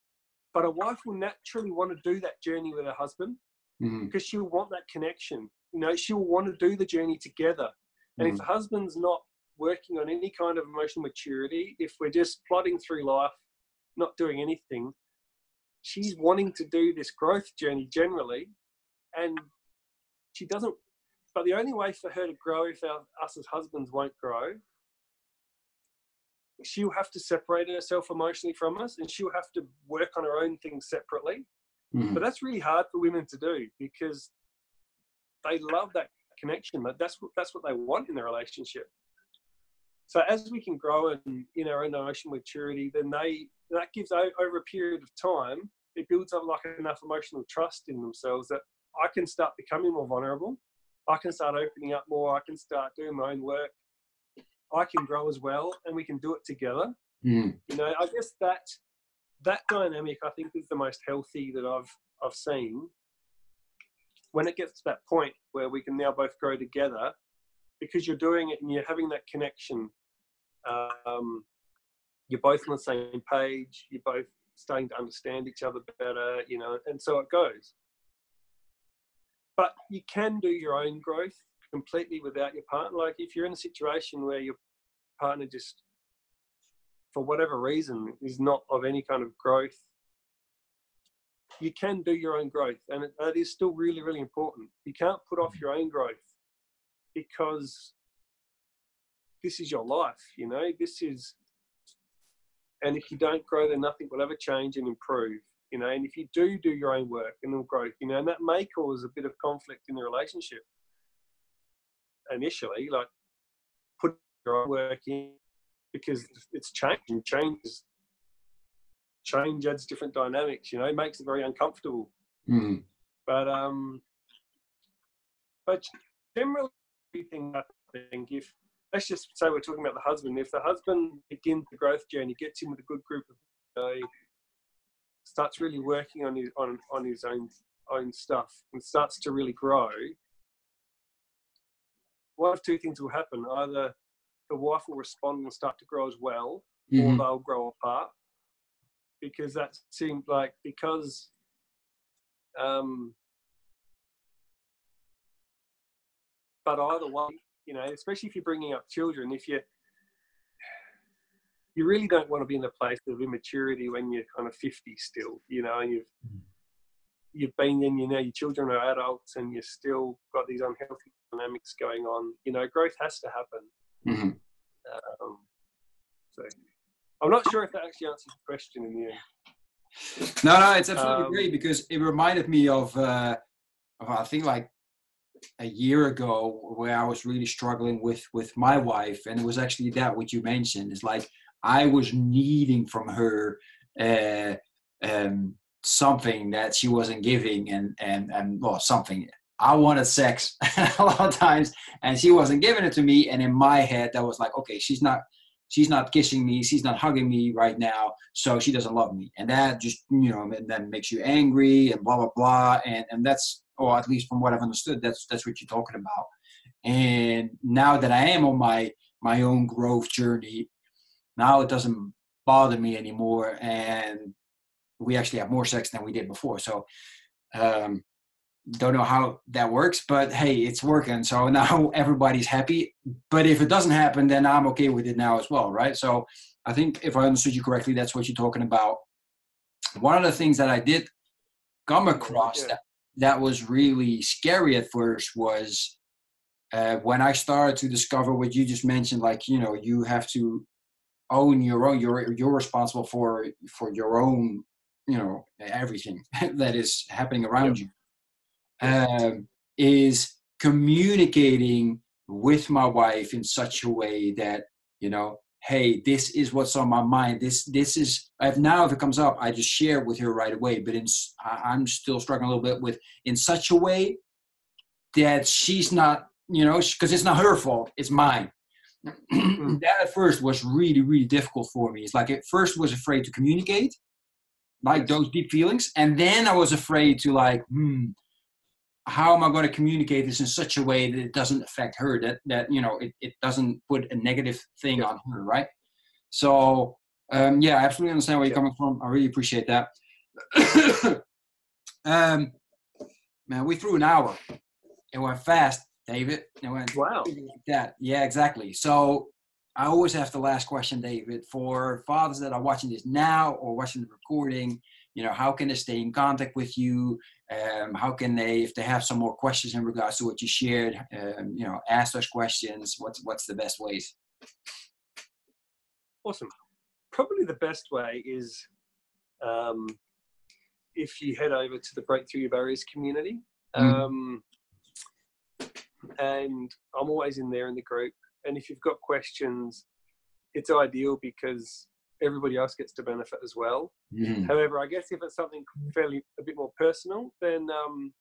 but a wife will naturally want to do that journey with her husband Mhm. because she'll want that connection. You know, she'll want to do the journey together. And if Mhm. the husband's not working on any kind of emotional maturity, if we're just plodding through life, not doing anything, she's wanting to do this growth journey generally, and she doesn't. But the only way for her to grow, if our, us as husbands won't grow, she'll have to separate herself emotionally from us, and she'll have to work on her own things separately. Mhm. But that's really hard for women to do because they love that connection. But that's what that's what they want in their relationship. So as we can grow in, in our own emotional maturity, then they that gives over a period of time, it builds up like enough emotional trust in themselves that I can start becoming more vulnerable. I can start opening up more. I can start doing my own work. I can grow as well, and we can do it together. Mm. You know, I guess that that dynamic I think is the most healthy that I've I've seen. When it gets to that point where we can now both grow together, because you're doing it and you're having that connection, um, you're both on the same page. You're both starting to understand each other better, you know, and so it goes. But you can do your own growth completely without your partner. Like if you're in a situation where your partner just, for whatever reason, is not of any kind of growth, you can do your own growth, and it, it is still really, really important. You can't put off your own growth because this is your life. You know, this is and if you don't grow, then nothing will ever change and improve. You know, and if you do do your own work and grow, you know, and that may cause a bit of conflict in the relationship initially, like put your work in because it's changing. Change change adds different dynamics. You know, it makes it very uncomfortable. Mm. But um, but generally, I think if let's just say we're talking about the husband. If the husband begins the growth journey, gets in with a good group of uh, starts really working on his on, on his own own stuff and starts to really grow, one of two things will happen. Either the wife will respond and start to grow as well, mm-hmm. or they'll grow apart. Because that seemed like because um, but either way, you know, especially if you're bringing up children, if you you really don't want to be in the place of immaturity when you're kind of 50 still, you know, and you've mm-hmm. You've been in, you know, your children are adults and you've still got these unhealthy dynamics going on. You know, growth has to happen. Mm-hmm. Um, so I'm not sure if that actually answers the question in the end. No, no, it's absolutely um, great because it reminded me of, uh, of I think like a year ago where I was really struggling with with my wife, and it was actually that what you mentioned is like I was needing from her uh, um, something that she wasn't giving, and and and well something. I wanted sex a lot of times, and she wasn't giving it to me. And in my head, that was like, okay, she's not she's not kissing me, she's not hugging me right now, so she doesn't love me. And that just, you know, and then makes you angry and blah blah blah. And and that's or at least from what I've understood, that's that's what you're talking about. And now that I am on my my own growth journey, now it doesn't bother me anymore, and we actually have more sex than we did before. So um, don't know how that works, but hey, it's working. So now everybody's happy. But if it doesn't happen, then I'm okay with it now as well, right? So I think if I understood you correctly, that's what you're talking about. One of the things that I did come across yeah. that that was really scary at first was uh, when I started to discover what you just mentioned, like you know, you have to own your own. You're you're responsible for for your own, you know, everything that is happening around you. Um, is communicating with my wife in such a way that you know hey this is what's on my mind. This this is if now if it comes up i just share it with her right away. But in, i'm still struggling a little bit with in such a way that she's not you know because it's not her fault it's mine. That at first was really really difficult for me. It's like at first was afraid to communicate like those deep feelings and then i was afraid to like hmm how am I going to communicate this in such a way that it doesn't affect her, that that you know it, it doesn't put a negative thing on her, right? So um, yeah, I absolutely understand where you're coming from. I really appreciate that. um, man, we threw an hour. It went fast, David. It went wow. that yeah, exactly. So I always have the last question, David, for fathers that are watching this now or watching the recording you know how can they stay in contact with you? Um, how can they if they have some more questions in regards to what you shared um, you know ask those questions what's what's the best ways? Awesome. Probably the best way is um, if you head over to the breakthrough your barriers community mm. and i'm always in there in the group and if you've got questions it's ideal because everybody else gets to benefit as well. Mm. However, I guess if it's something fairly a bit more personal, then um,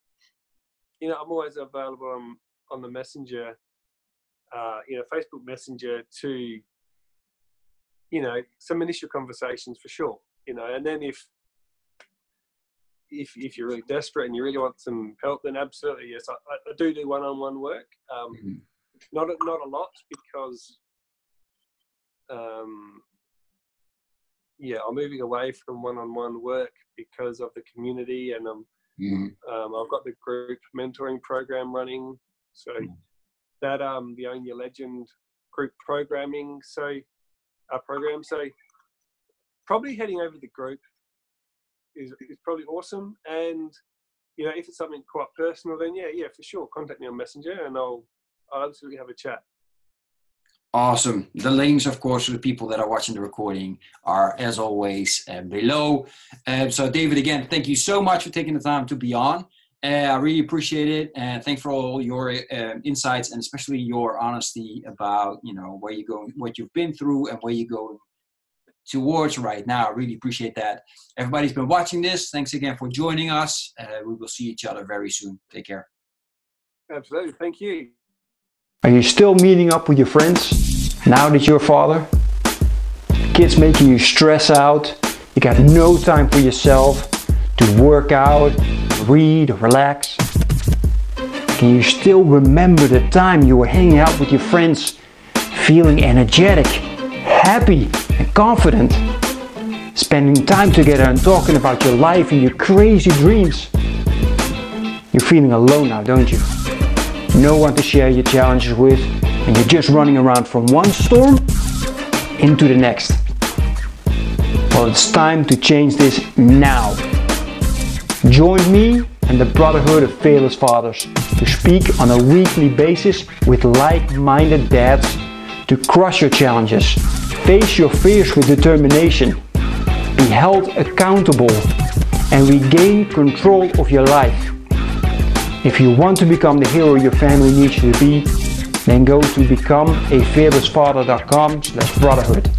you know I'm always available on on the messenger, uh, you know, Facebook Messenger to you know, some initial conversations for sure. You know, and then if if if you're really desperate and you really want some help, then absolutely yes, I, I do do one-on-one work. Um, mm-hmm. Not a, not a lot because, um, yeah, I'm moving away from one-on-one work because of the community, and um, mm-hmm. um, I've got the group mentoring program running. So mm-hmm. that um, the Own Your Legend group programming. So our program. So probably heading over the group is, is probably awesome. And you know, if it's something quite personal, then yeah, yeah, for sure, contact me on Messenger, and I'll I'll absolutely have a chat. Awesome. The links, of course, for the people that are watching the recording are, as always, uh, below. Uh, so, David, again, thank you so much for taking the time to be on. Uh, I really appreciate it, and thanks for all your uh, insights and especially your honesty about you know where you go, what you've been through, and where you're going towards right now. I really appreciate that. Everybody's been watching this. Thanks again for joining us. Uh, we will see each other very soon. Take care. Absolutely. Thank you. Are you still meeting up with your friends now that you're a father? Kids making you stress out. You got no time for yourself to work out, read, relax. Can you still remember the time you were hanging out with your friends, feeling energetic, happy, and confident? Spending time together and talking about your life and your crazy dreams. You're feeling alone now, don't you? No one to share your challenges with, and you're just running around from one storm into the next. Well, it's time to change this now. Join me and the Brotherhood of Fearless Fathers to speak on a weekly basis with like minded dads to crush your challenges, face your fears with determination, be held accountable, and regain control of your life. If you want to become the hero your family needs you to be, then go to becomeafearlessfather.com slash brotherhood.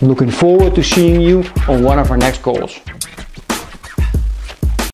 Looking forward to seeing you on one of our next calls.